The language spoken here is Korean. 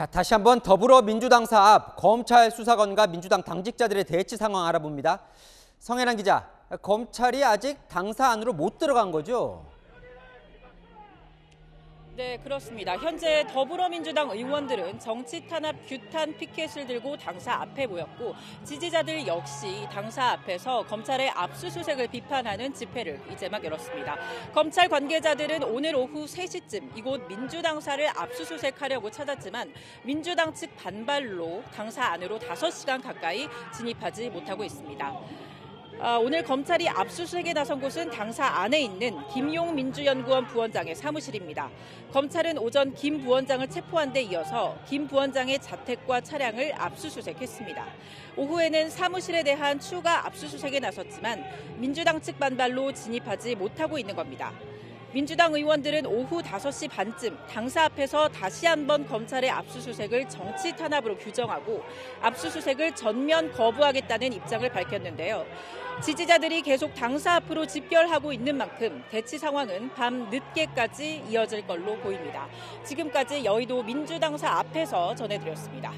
자, 다시 한번 더불어민주당사 앞 검찰 수사관과 민주당 당직자들의 대치 상황 알아봅니다. 성혜란 기자, 검찰이 아직 당사 안으로 못 들어간 거죠? 네, 그렇습니다. 현재 더불어민주당 의원들은 정치 탄압 규탄 피켓을 들고 당사 앞에 모였고 지지자들 역시 당사 앞에서 검찰의 압수수색을 비판하는 집회를 이제 막 열었습니다. 검찰 관계자들은 오늘 오후 3시쯤 이곳 민주당사를 압수수색하려고 찾았지만 민주당 측 반발로 당사 안으로 5시간 가까이 진입하지 못하고 있습니다. 아, 오늘 검찰이 압수수색에 나선 곳은 당사 안에 있는 김용 민주연구원 부원장의 사무실입니다. 검찰은 오전 김 부원장을 체포한 데 이어서 김 부원장의 자택과 차량을 압수수색했습니다. 오후에는 사무실에 대한 추가 압수수색에 나섰지만 민주당 측 반발로 진입하지 못하고 있는 겁니다. 민주당 의원들은 오후 5시 반쯤 당사 앞에서 다시 한번 검찰의 압수수색을 정치 탄압으로 규정하고 압수수색을 전면 거부하겠다는 입장을 밝혔는데요. 지지자들이 계속 당사 앞으로 집결하고 있는 만큼 대치 상황은 밤 늦게까지 이어질 걸로 보입니다. 지금까지 여의도 민주당사 앞에서 전해드렸습니다.